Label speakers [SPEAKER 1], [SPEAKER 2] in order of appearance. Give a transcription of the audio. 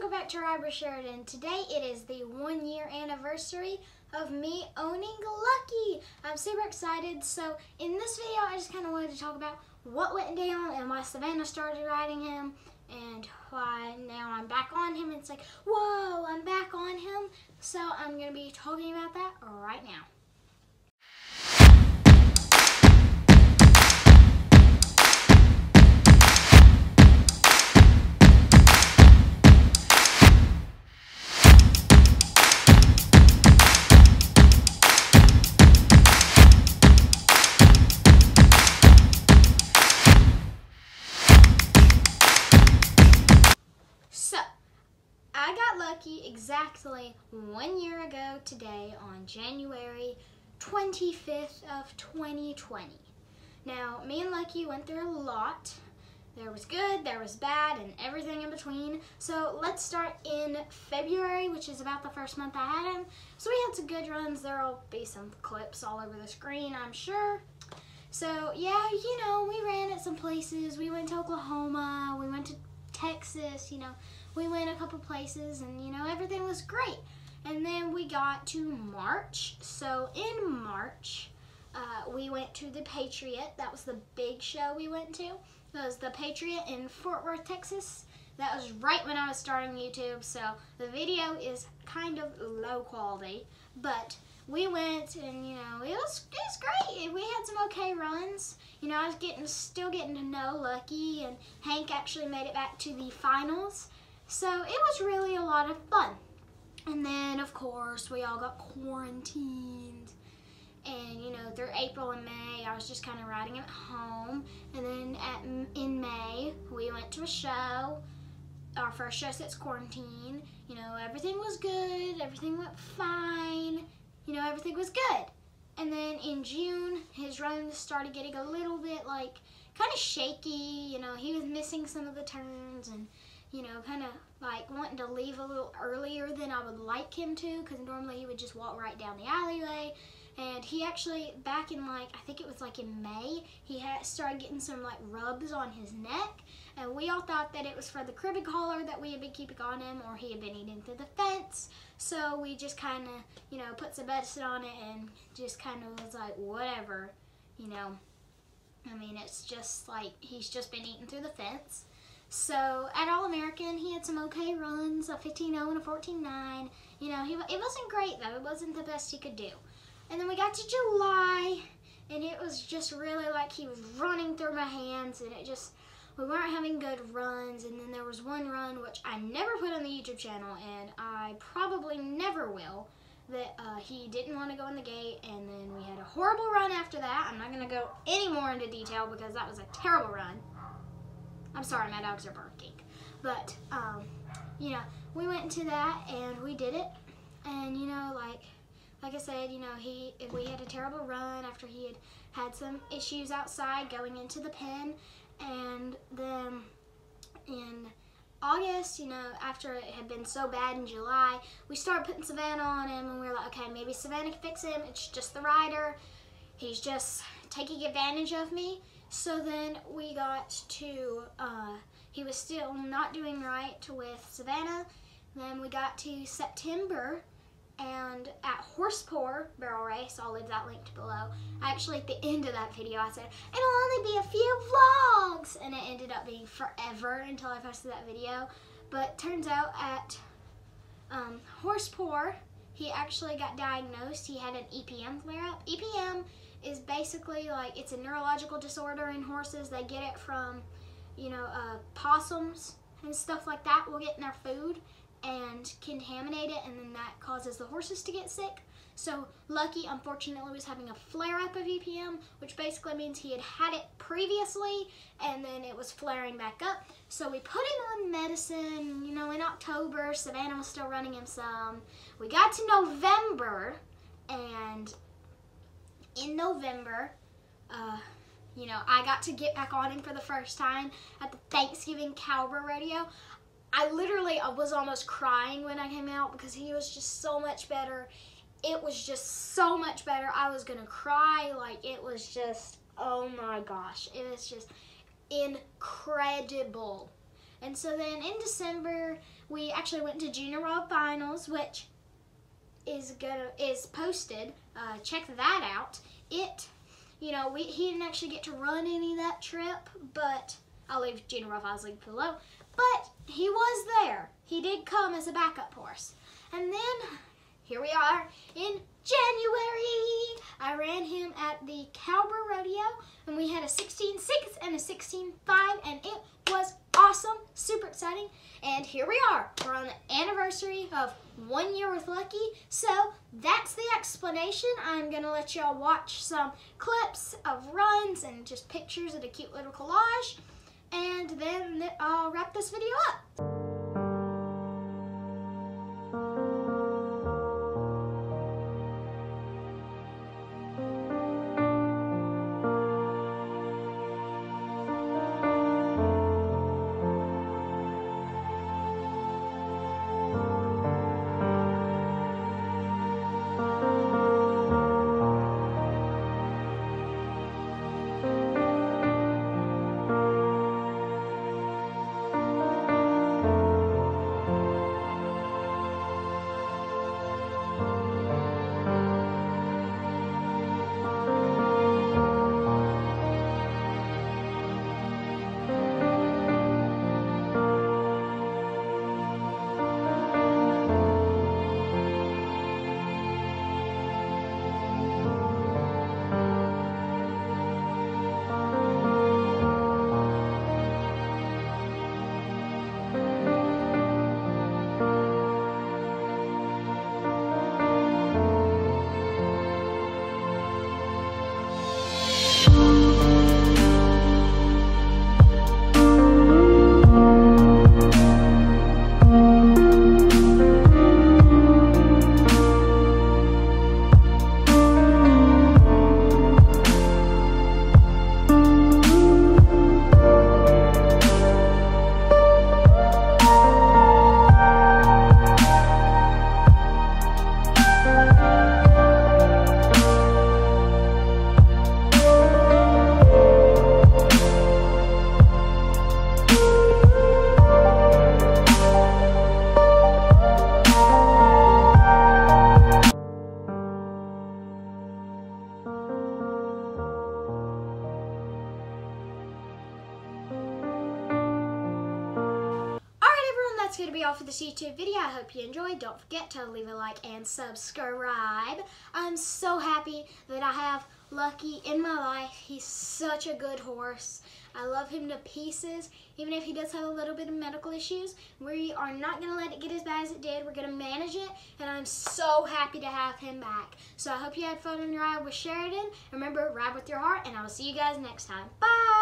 [SPEAKER 1] welcome back to Ride with Sheridan. Today it is the one year anniversary of me owning Lucky. I'm super excited. So in this video I just kind of wanted to talk about what went down and why Savannah started riding him and why now I'm back on him. It's like, whoa, I'm back on him. So I'm going to be talking about that right now. Exactly one year ago today on January 25th of 2020. Now, me and Lucky went through a lot. There was good, there was bad, and everything in between. So let's start in February, which is about the first month I had him. So we had some good runs. There'll be some clips all over the screen, I'm sure. So yeah, you know, we ran at some places. We went to Oklahoma, we went to Texas, you know, we went a couple places and you know, everything was great. And then we got to March. So in March, uh, we went to the Patriot. That was the big show we went to. It was the Patriot in Fort Worth, Texas. That was right when I was starting YouTube, so the video is kind of low quality, but we went and you know it was it was great. We had some okay runs. You know I was getting still getting to know Lucky and Hank actually made it back to the finals, so it was really a lot of fun. And then of course we all got quarantined. And you know through April and May I was just kind of riding at home. And then at in May we went to a show our first show since quarantine. You know everything was good everything went fine. You know everything was good. And then in June his runs started getting a little bit like kind of shaky. You know he was missing some of the turns and you know kind of like wanting to leave a little earlier than I would like him to because normally he would just walk right down the alleyway. And he actually back in like I think it was like in May he had started getting some like rubs on his neck. And we all thought that it was for the cribbing collar that we had been keeping on him or he had been eating through the fence. So we just kind of you know put some medicine on it and just kind of was like whatever you know. I mean it's just like he's just been eating through the fence so at All American, he had some okay runs, a 15-0 and a 14-9. You know, he, it wasn't great though. It wasn't the best he could do. And then we got to July, and it was just really like he was running through my hands, and it just, we weren't having good runs. And then there was one run, which I never put on the YouTube channel, and I probably never will, that uh, he didn't want to go in the gate, and then we had a horrible run after that. I'm not going to go any more into detail because that was a terrible run. I'm sorry, my dogs are barking. But, um, you know, we went into that and we did it. And, you know, like, like I said, you know, he we had a terrible run after he had had some issues outside going into the pen. And then in August, you know, after it had been so bad in July, we started putting Savannah on him and we were like, okay, maybe Savannah can fix him. It's just the rider. He's just taking advantage of me. So then we got to, uh, he was still not doing right with Savannah. Then we got to September and at Horse Poor Barrel Race, I'll leave that linked below. Actually, at the end of that video, I said, it'll only be a few vlogs. And it ended up being forever until I posted that video. But turns out at um, Horse Poor, he actually got diagnosed. He had an EPM flare up. EPM is basically like it's a neurological disorder in horses. They get it from, you know, uh, possums and stuff like that will get in their food and contaminate it, and then that causes the horses to get sick. So Lucky, unfortunately, was having a flare-up of EPM, which basically means he had had it previously, and then it was flaring back up. So we put him on medicine, you know, in October. Savannah was still running him some. We got to November, and in November, uh, you know, I got to get back on him for the first time at the Thanksgiving CALBRA Rodeo. I literally I was almost crying when I came out because he was just so much better. It was just so much better. I was gonna cry. Like it was just, oh my gosh. It was just incredible. And so then in December, we actually went to Junior World Finals, which is gonna is posted. Uh, check that out. It, you know, we he didn't actually get to run any of that trip, but I'll leave Junior Finals link below. But he was there. He did come as a backup horse, and then here we are in January. I ran him at the CALBRA Rodeo, and we had a 16.6 and a 16.5, and it was awesome, super exciting. And here we are. We're on the anniversary of one year with Lucky. So that's the explanation. I'm going to let y'all watch some clips of runs and just pictures of a cute little collage. And then I'll wrap this video up. Going to be all for this YouTube video. I hope you enjoyed. Don't forget to leave a like and subscribe. I'm so happy that I have Lucky in my life. He's such a good horse. I love him to pieces, even if he does have a little bit of medical issues. We are not going to let it get as bad as it did. We're going to manage it, and I'm so happy to have him back. So I hope you had fun on your ride with Sheridan. Remember, ride with your heart, and I will see you guys next time. Bye!